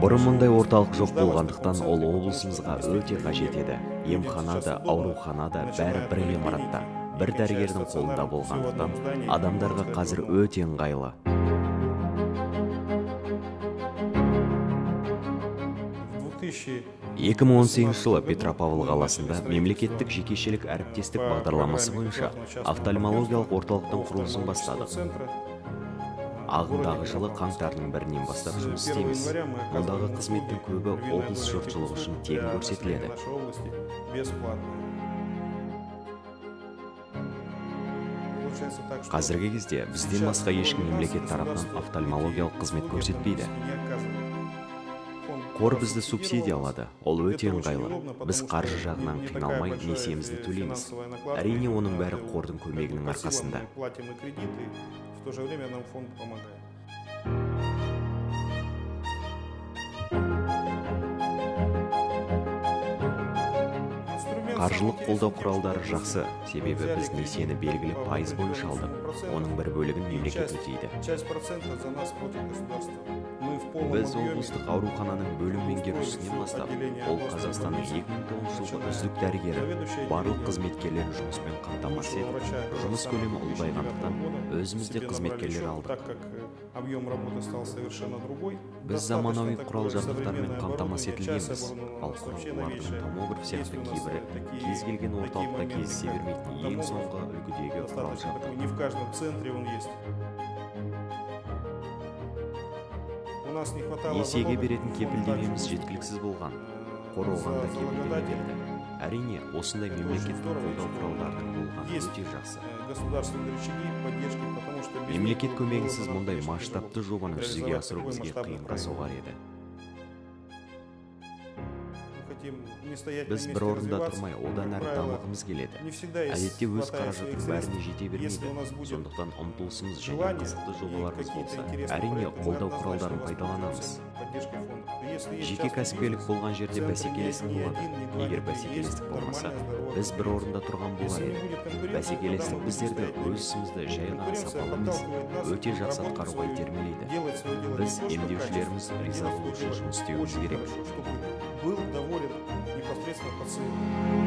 бұрын мұндай орталық жоқ болғандықтан ол облысымызға өте қажет еді. Емхана да аурухана да бәрі бір ғимаратта бір дәрігердің қолында болғандықтан адамдарға қазір өте ыңғайлы. 2018 жылы петропавл қаласында мемлекеттік жекешелік әріптестік бағдарламасы бойынша офтальмологиялық орталықтың құрылысын бастадық. Ағымдағы жылы қаңтардың бірінен бастап жұмыс істейміз. Мұндағы қызметтің көбі облыс жұртшылығы үшін тегін көрсетіледі. Қазіргі кезде бізден басқа ешкім мемлекет тарапынан офтальмологиялық қызмет көрсетпейді. Қор бізді субсидиялады ол өте ыңғайлы. Біз қаржы жағынан қиналмай несиемізді төлейміз. Әрине оның бәрі қордың көмегінің арқасында. В то же время нам фонд помогает. Қаржылық қолдау құралдары жақсы. Себебі біз несиені белгілі пайыз бойынша алдық. Оның бір бөлігін мемлекет өтейді. Біз облыстық аурухананың бөлім меңгерушісінен бастап ол қазақстанның 2009 жылғы үздік дәрігері барлық қызметкерлерін жұмыспен қамтамасыз етіп жұмыс көлемі ұлғайғандықтан өзімізде қызметкерлер алдық. Біз заманауи құрал жабдықтармен қамтамасыз етілгенбіз ал құрылғылардың томограф сияқты кейбірі кез келген орталықта кездесе бермейтін ең соңғы үлгідегі құрал жабдық не в каждом центре он есть. Несиеге беретін кепілдемеміз жеткіліксіз болған. Қор оған да кепілдеме берді әрине осындай мемлекеттік қолдау құралдарының болғаны өте жақсы. мемлекет көмегінсіз мұндай масштабты жобаны жүзеге асыру бізге қиынға соғар еді. Біз бір орында тұрмай одан әрі дамығымыз келеді. әдетте өз қаражаттың бәріне жете бермейді. сондықтан ұмтылысымыз және қызықты жобаларымыз болса әрине қолдау құралдарын пайдаланамыз. жеке кәсіпкерлік болған жерде бәсекелестік болады. егер бәсекелестік болмаса біз бір орында тұрған болар едік. бәсекелестік біздерді өз ісімізді жай ғана сапалы емес өте жақсы атқаруға итермелейді. біз емдеушілеріміз риза болу үшін жұмыс істеуіміз керек. был доволен Santíssimo consigo.